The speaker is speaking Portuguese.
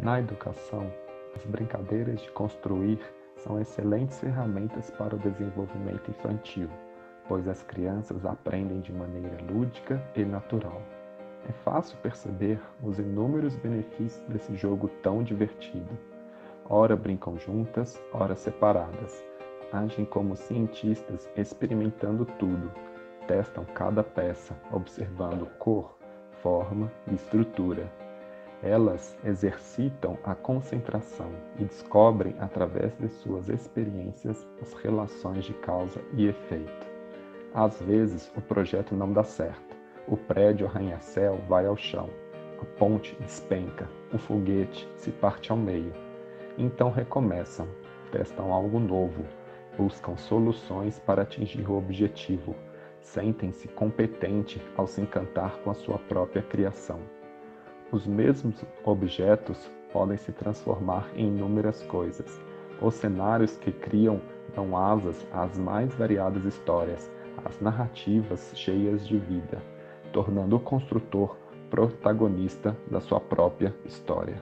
Na educação, as brincadeiras de construir são excelentes ferramentas para o desenvolvimento infantil, pois as crianças aprendem de maneira lúdica e natural. É fácil perceber os inúmeros benefícios desse jogo tão divertido. Ora brincam juntas, ora separadas. Agem como cientistas experimentando tudo. Testam cada peça, observando cor, forma e estrutura elas exercitam a concentração e descobrem, através de suas experiências, as relações de causa e efeito. Às vezes, o projeto não dá certo. O prédio arranha-céu vai ao chão. A ponte despenca. O foguete se parte ao meio. Então recomeçam, testam algo novo, buscam soluções para atingir o objetivo. Sentem-se competente ao se encantar com a sua própria criação. Os mesmos objetos podem se transformar em inúmeras coisas. Os cenários que criam dão asas às mais variadas histórias, às narrativas cheias de vida, tornando o construtor protagonista da sua própria história.